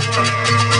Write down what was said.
Huh.